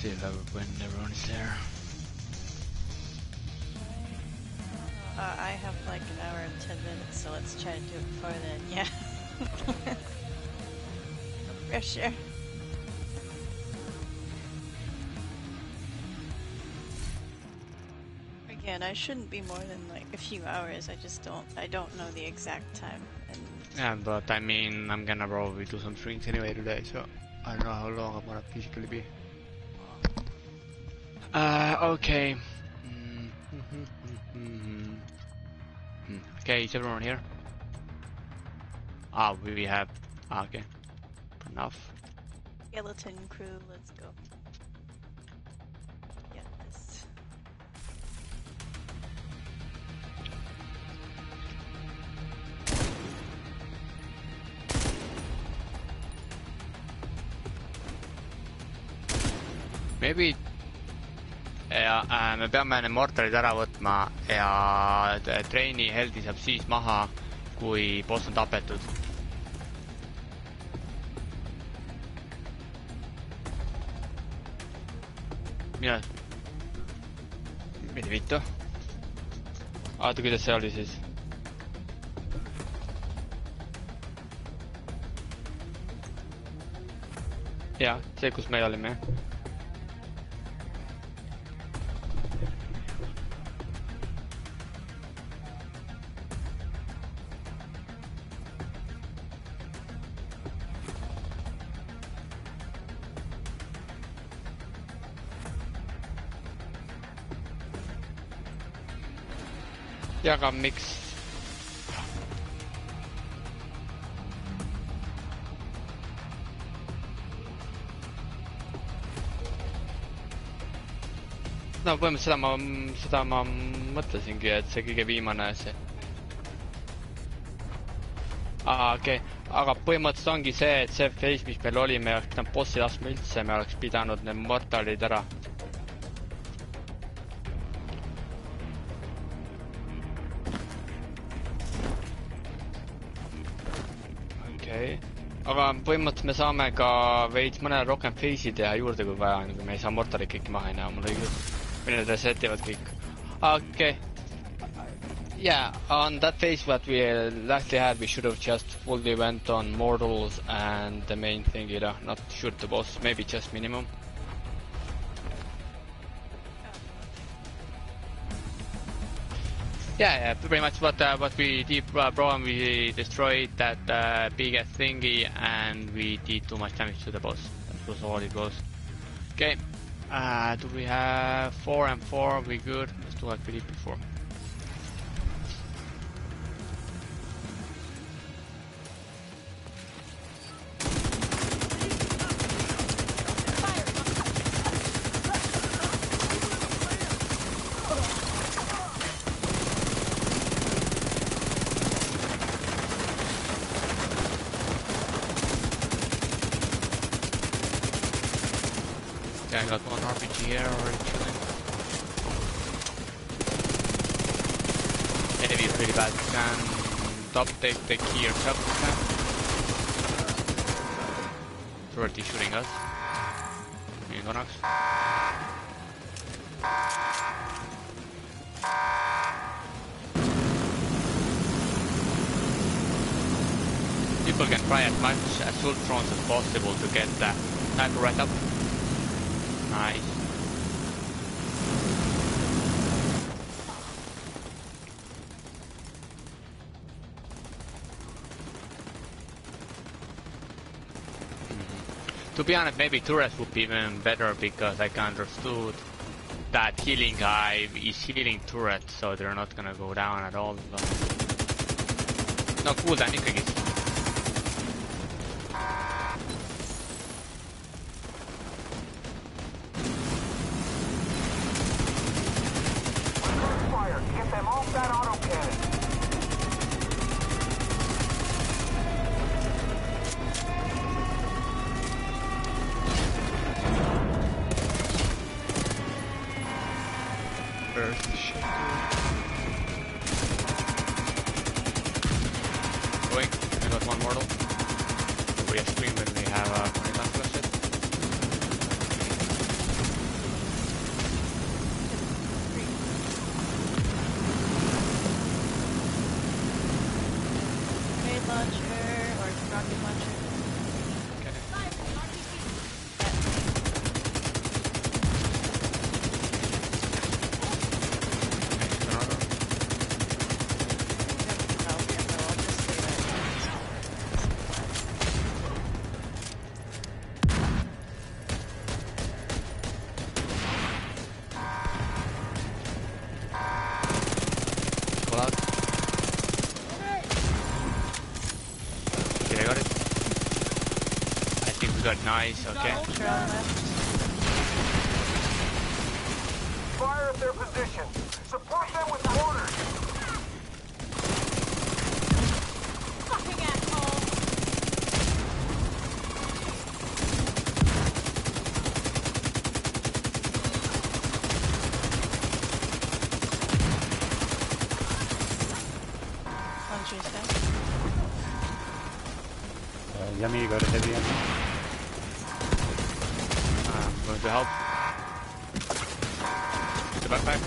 see if ever when everyone's there. Uh, I have like an hour and ten minutes, so let's try to do it before then. Yeah. Pressure. Again, I shouldn't be more than like a few hours. I just don't. I don't know the exact time. And Yeah, but I mean, I'm gonna probably do some streams anyway today, so I don't know how long I'm gonna physically be. Uh, okay. Mm, Okay, is everyone here? Ah, we have. Ah, okay. Enough. skeleton crew, let's go. Get this. Maybe ja äh, me peame need mortarid ära võtma ja t- treeni heldi saab siis maha, kui boss on tapetud. mina, mida vittu? oota, kuidas see oli siis? jah, see, kus me olime, jah. Jaga miks no põhimõtteliselt seda ma, seda ma mõtlesingi, et see kõige viimane see. aa, okei okay. aga põhimõtteliselt ongi see, et see phase, mis meil oli, me oleks pidanud bossi laskma üldse, me oleks pidanud need mortalid ära aga põhimõtteliselt me saame ka veits mõnele rohkem phase'i teha juurde, kui vaja on, kui me ei saa mortarit kõiki maha enam, mul õigus. või need reset ivad kõik. okei okay. Yeah, on that phase what we lastly had, we should have just fully went on mortals and the main thing, you know, not shoot the boss, maybe just minimum. Yeah, pretty much what uh, what we did, uh, bro, and we destroyed that uh, biggest thingy, and we did too much damage to the boss. That was all it was. Okay, uh, do we have four and four? We good? Let's do like we did before. Here already chilling. Enemy really bad. Can top take the key yourself, can? Turret is shooting us. In Gonax. People can try as much assault drones as possible to get that sniper right up. Nice. To be honest, maybe turrets would be even better because I understood that healing guy is healing turrets, so they're not gonna go down at all. But... no cooldown ikkagi. Fire, got one mortal. We have stream when we have uh, 20 guns left. good, nice, okay. Fire at their position. Support them with mortars. Fucking asshole! One Tuesday. Uh, Yummy, go to heavy ammo. I'm going to help. The backpack.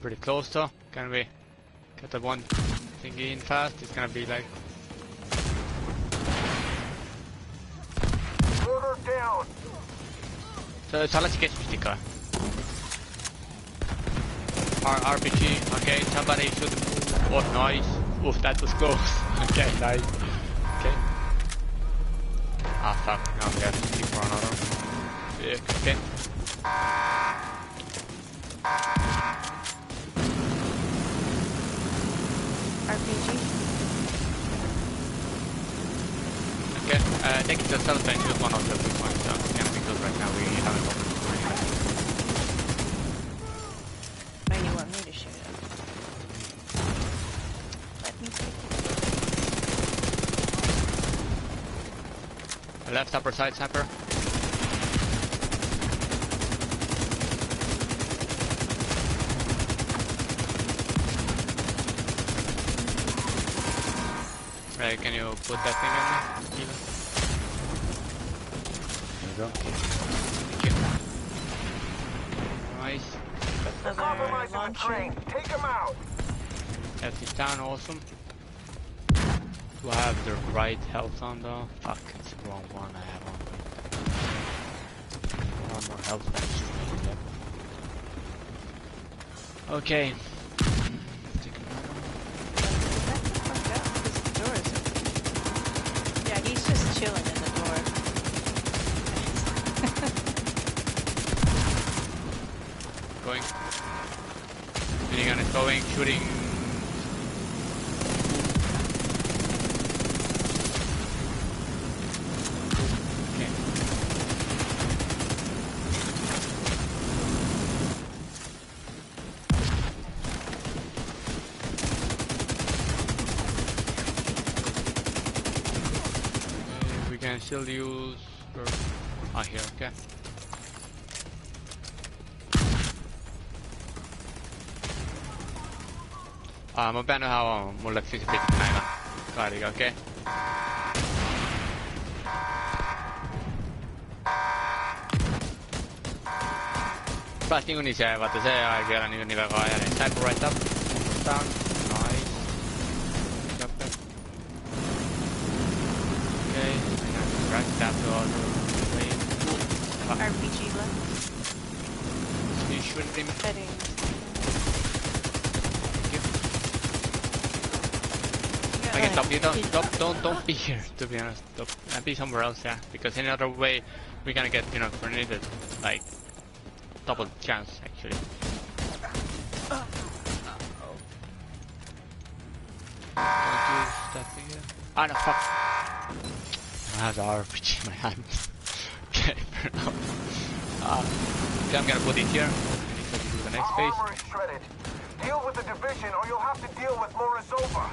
Pretty close though. Can we get the one thingy in fast? It's gonna be like Mortar down. So so let's get Mystica. R RPG, okay, somebody should Oh nice. Oof, that was close. okay, nice. Okay. Ah fuck, now we have to keep for another. Yeah, okay. RPG. Okay, think to self and choose one of the big ones. So it's gonna be good right now. We haven't opened the door yet. When you want me to shoot it. Let me take it. Left upper side sniper. Right, can you put that thing on me? Even? There we go. Nice. They're Other compromising uh, the launcher. train. Take him out. That is down, awesome. Do I have the right health on though? Fuck, it's the wrong one I have on. One more health bench. Okay. Take another one. Back the fuck up, 'cause the door is open. Yeah, he's just chilling in the door. Going. Shooting and it's going, shooting. Okay. Uh, we can still use. Ah, here, okay. Ah, mä pean yhä on mulle siis pitkä näillä kaarilla, okei? Okay? Pääs niinku niin se, vaata se ei kyllä niinku niin väga ajan. Right up. Down. Nice. Okay. Right to all the way. RPG left. You him. Heading. Thank you. I can stop you. Don't, he- don't, don't, don't be here. To be honest, Don't- uh, be somewhere else. Yeah, because any other way, we're gonna get you know grenaded. Like double chance actually. Don't use here. Ah no, fuck. I have the RPG in my hand. okay, fair enough. Uh, okay, I'm gonna put it here. I need to the next phase. armor is shredded. Deal with the division or you'll have to deal with Morozova.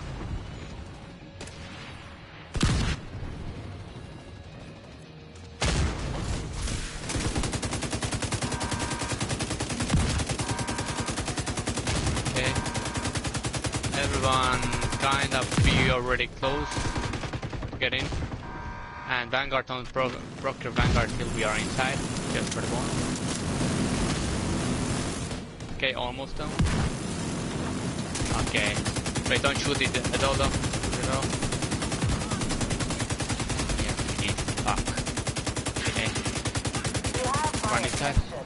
Kind of be already close to get in. And Vanguard don't pro procure Vanguard till we are inside, just for the. Okay, almost done. Okay. Wait, don't shoot it at all though. Yeah, we need fuck. Okay. Run inside.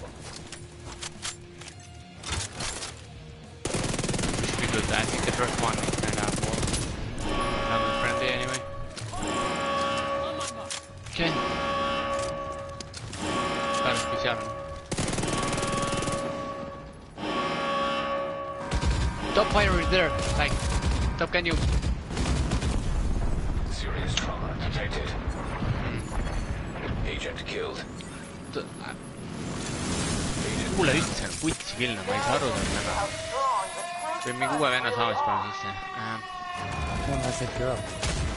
Top fire there. Like, top can you? Serious trauma detected. Agent killed. kuule üldse on putsi kilna, ma ei saa aru sellest väga. How strong the trench või mingi uue venna saamas panen sisse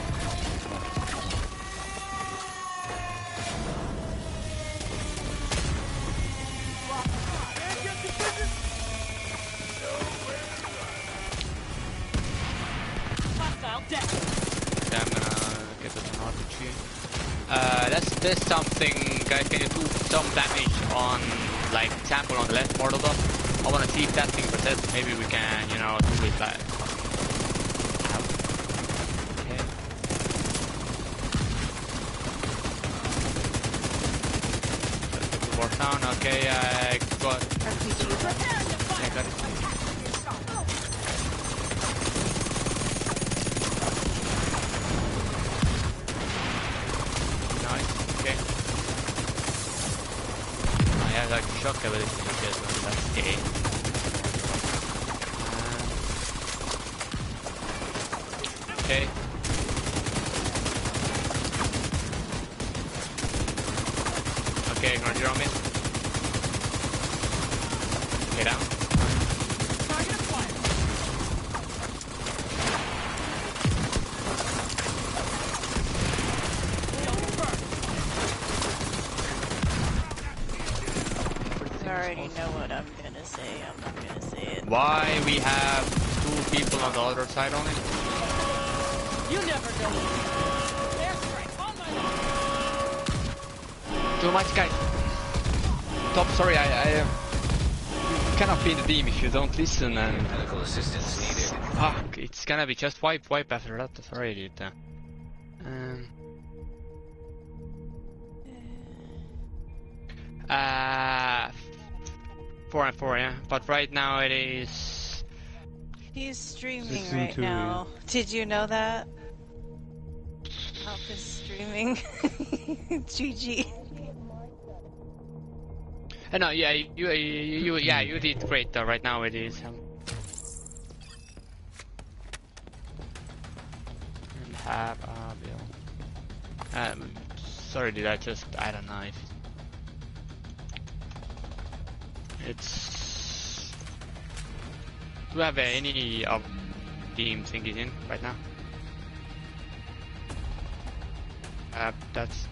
Hostile dead. Yeah, I'm gonna get it an RPG. Uh, let's test something, guys. Can you do some damage on, like, example on the left mortal dot? I wanna see if that thing resets. Maybe we can, you know, do it like. Ow. Okay. Just get the war down. Okay, I got. I got it. Nice, okay. I have like shock ability to get one, that's gay. Um, okay. Okay, ignore zero mid. Okay, down. Target acquired. Don't burn. I already know what I'm gonna say. I'm not gonna say it. Why we have two people on the other side only? You never know. Airstrike on my Too much, guys. Top, sorry, I, I uh, you cannot be in the team if you don't listen and Medical assistance needed. fuck, it's gonna be just wipe, wipe after that. Sorry, dude. Uh, Um. Uh, four and four, yeah. But right now it is. He's streaming Listen right to now. Did you know that? Alp is streaming. GG. Uh, no, yeah, you, you, you, yeah, you did great. Though. Right now it is. Um, and have a bill. Um, sorry, did I just? I don't know if it's. Do you have any of team thingies in right now? Uh, that's